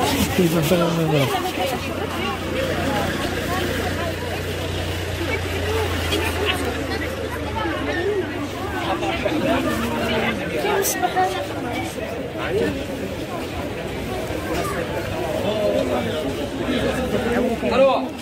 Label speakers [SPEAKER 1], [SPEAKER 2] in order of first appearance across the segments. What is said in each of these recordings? [SPEAKER 1] 今だなんだハロー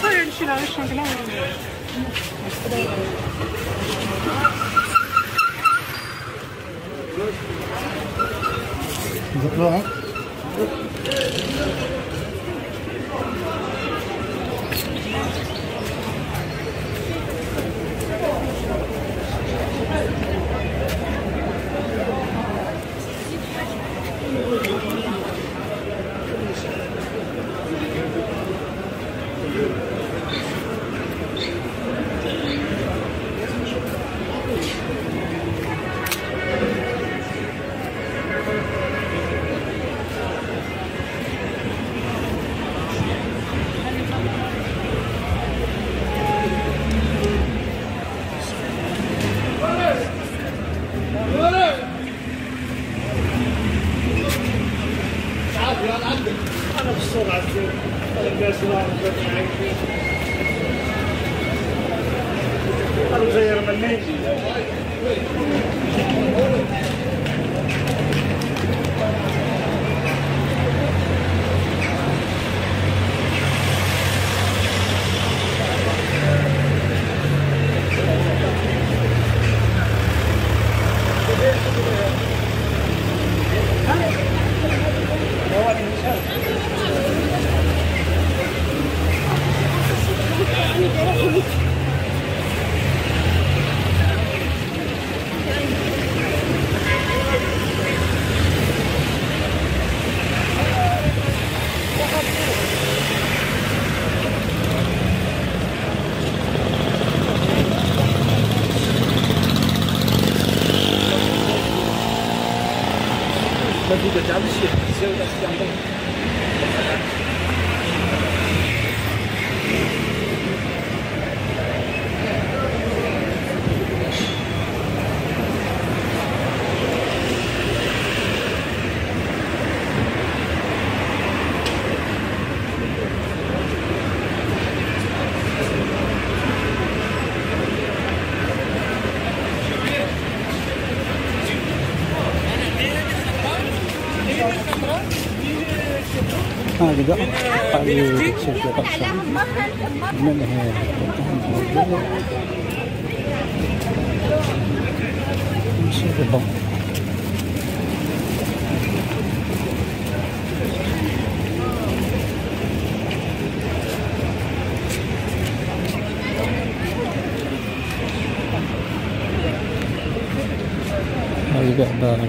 [SPEAKER 1] Sorry, ich bin auch schon gelaufen. Vous êtes là, hein 一个加湿器，只有在江东。那个，把那个拆掉，那个。那个。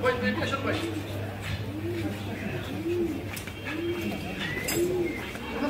[SPEAKER 1] Pode ver, deixa eu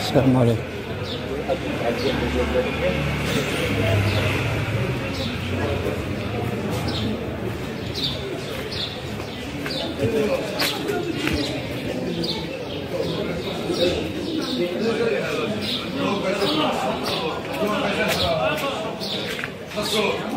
[SPEAKER 1] السلام عليكم Let's go.